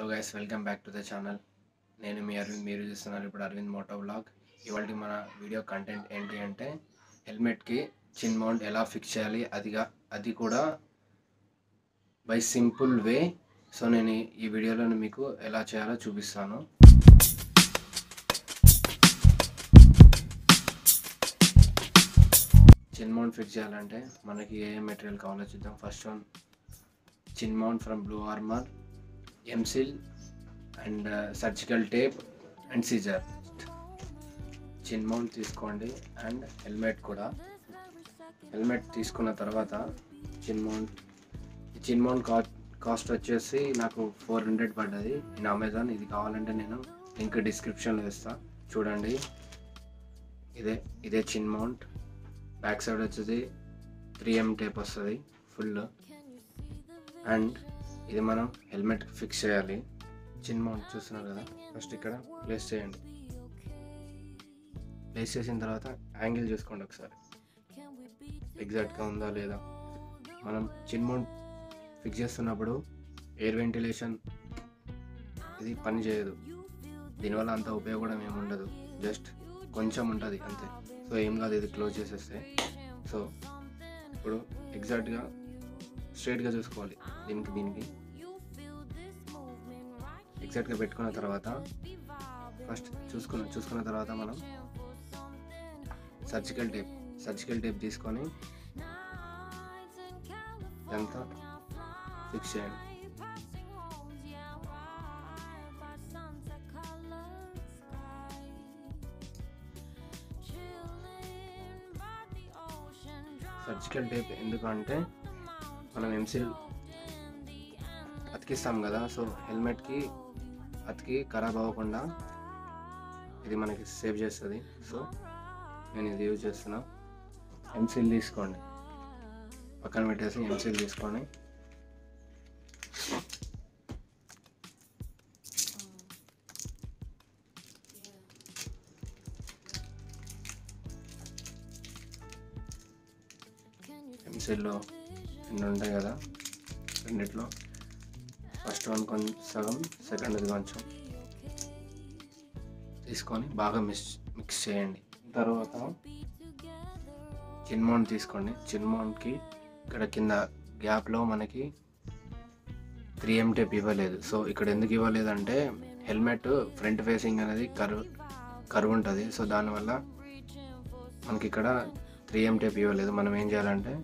Hello guys welcome back to the channel నేను మీ అరవింద్ మీరు చూస్తున్నారు ఇప్పుడు అరవింద్ మోటో బ్లాగ్ ఇవాళ మన వీడియో కంటెంట్ ఏంటి అంటే హెల్మెట్కి చిన్ మౌంట్ ఎలా ఫిక్స్ చేయాలి అదిగా అది కూడా బై సింపుల్ వే సో నేను ఈ- వీడియోలో మీకు ఎలా చేయాలో చూపిస్తాను. చిన్ మౌంట్ ఫిక్స్ చేయాలంటే మనకి ఏ మెటీరియల్ కావాలో చూద్దాం. First one chin mount from Blue Armor ఎంసిల్ and surgical tape and scissor chin mount తీసుకోండి అండ్ హెల్మెట్ కూడా. హెల్మెట్ తీసుకున్న తర్వాత చిన్ మౌంట్ చిన్ మౌంట్ కా కాస్ట్ వచ్చేసి నాకు ఫోర్ హండ్రెడ్ పడ్డది. ఇన్ అమెజాన్ ఇది కావాలంటే నేను లింక్ డిస్క్రిప్షన్లో ఇస్తా. చూడండి. ఇదే ఇదే చిన్ మౌంట్ బ్యాక్ సైడ్ వచ్చేసి త్రీ ఎం టేప్ వస్తుంది ఫుల్ అండ్ ఇది మనం హెల్మెట్ ఫిక్స్ చేయాలి. చిన్ మౌంట్ చూస్తున్నారు కదా? ఫస్ట్ ఇక్కడ ప్లేస్ చేయండి. ప్లేస్ చేసిన తర్వాత యాంగిల్ చూసుకోండి ఒకసారి. ఎగ్జాక్ట్గా ఉందా లేదా? మనం చిన్ మౌంట్ ఫిక్స్ చేస్తున్నప్పుడు ఎయిర్ వెంటిలేషన్ ఇది పని చేయదు. దీనివల్ల అంత ఉపయోగం ఏమి ఉండదు. జస్ట్ కొంచెం ఉంటుంది అంతే. సో ఏం కాదు ఇది క్లోజ్ చేసేస్తే. సో ఇప్పుడు ఎగ్జాక్ట్గా స్ట్రైట్గా చూసుకోవాలి. దీనికి దీనికి. ఎగ్జాక్ట్గా పెట్టుకున్న తర్వాత ఫస్ట్ చూసుకున్న చూసుకున్న తర్వాత మనం సర్జికల్ టేప్ సర్జికల్ టేప్ తీసుకొని ఇదంతా ఫిక్స్ చేయండి. సర్జికల్ టేప్ ఎందుకంటే మనం ఎంసిల్ అతికిస్తాం కదా సో హెల్మెట్కి అతికి ఖరాబ్ అవ్వకుండా ఇది మనకి సేవ్ చేస్తుంది. సో నేను ఇది యూజ్ చేస్తున్నా. ఎంసిల్ తీసుకోండి. పక్కన పెట్టేసి ఎంసీల్ తీసుకోండి. ఎంసిల్లో రెండు ఉంటాయి కదా? రెండిట్లో. ఫస్ట్ వన్ కొంచెం సగం సెకండ్ది కొంచెం తీసుకొని బాగా మిక్స్ మిక్స్ చేయండి. తర్వాత చిన్మౌంట్ తీసుకోండి. చిన్మౌంట్కి ఇక్కడ కింద గ్యాప్లో మనకి త్రీ ఎం టేప్ ఇవ్వలేదు. సో ఇక్కడ ఎందుకు ఇవ్వలేదంటే హెల్మెట్ ఫ్రంట్ ఫేసింగ్ అనేది కర్వ్ కర్వ్ ఉంటుంది. సో దానివల్ల మనకి ఇక్కడ త్రీ ఎం టేప్ ఇవ్వలేదు. మనం ఏం చేయాలంటే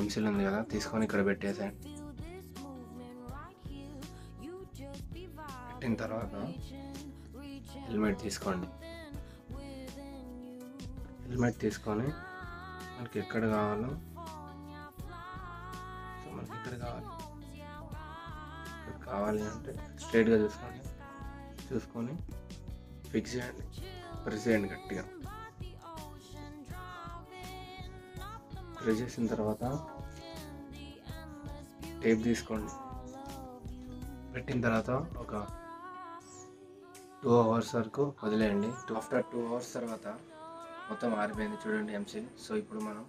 ఎంసిల్ ఉంది కదా తీసుకొని ఇక్కడ పెట్టేసేయండి. పెట్టిన తర్వాత హెల్మెట్ తీసుకోండి. హెల్మెట్ తీసుకొని మనకి ఎక్కడ కావాలో సో మనకి ఎక్కడ కావాలి? ఇక్కడ కావాలి అంటే స్ట్రైట్గా చూసుకోండి. చూసుకొని ఫిక్స్ చేయండి. ప్రెస్ చేయండి గట్టిగా. ప్రెస్ చేసిన తర్వాత టేప్ తీసుకోండి. పెట్టిన తర్వాత ఒక టూ అవర్స్ వరకు వదిలేయండి. టూ ఆఫ్టర్ టూ అవర్స్ తర్వాత మొత్తం ఆరిపోయింది చూడండి ఎంసీల్ సో ఇప్పుడు మనం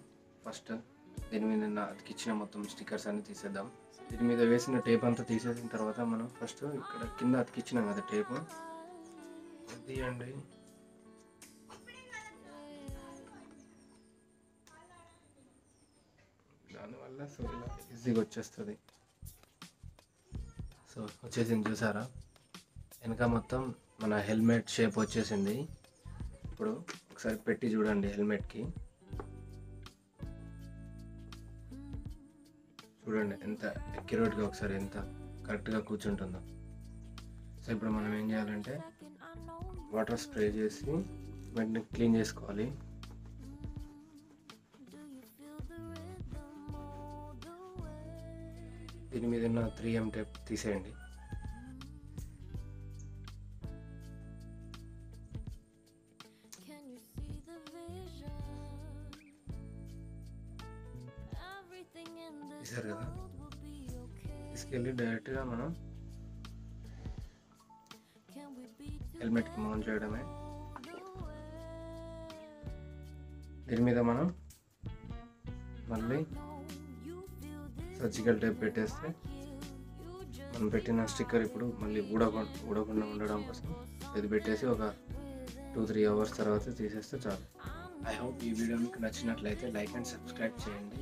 ఫస్ట్ దీని మీద అతికిచ్చిన మొత్తం స్టిక్కర్స్ అన్ని తీసేద్దాం. దీని మీద వేసిన టేప్ అంతా తీసేసిన తర్వాత మనం ఫస్ట్ ఇక్కడ కింద అతికిచ్చినాం కదా టేప్ తీయండి. దానివల్ల సో ఇలా ఈజీగా వచ్చేస్తుంది. సో వచ్చేసింది చూసారా? వెనక మొత్తం మన హెల్మెట్ షేప్ వచ్చేసింది. ఇప్పుడు ఒకసారి పెట్టి చూడండి హెల్మెట్కి. చూడండి ఎంత అక్యురేట్గా ఒకసారి ఎంత కరెక్ట్గా కూర్చుంటుందో. సో ఇప్పుడు మనం ఏం చేయాలంటే వాటర్ స్ప్రే చేసి వెంటనే క్లీన్ చేసుకోవాలి. దీని మీద ఉన్న త్రీ ఎం టేప్ తీసేయండి. తీసారు కదా తీసుకెళ్ళి డైరెక్ట్గా మనం హెల్మెట్కి మౌంట్ చేయడమే. దీని మీద మనం మళ్ళీ సర్జికల్ టైప్ పెట్టేస్తే మనం పెట్టిన స్టిక్కర్ ఇప్పుడు మళ్ళీ ఊడకుండా ఊడకుండా ఉండడం కోసం ఇది పెట్టేసి ఒక టూ త్రీ అవర్స్ తర్వాత తీసేస్తే చాలు. ఐ హోప్ ఈ వీడియో మీకు నచ్చినట్లయితే లైక్ అండ్ సబ్స్క్రైబ్ చేయండి.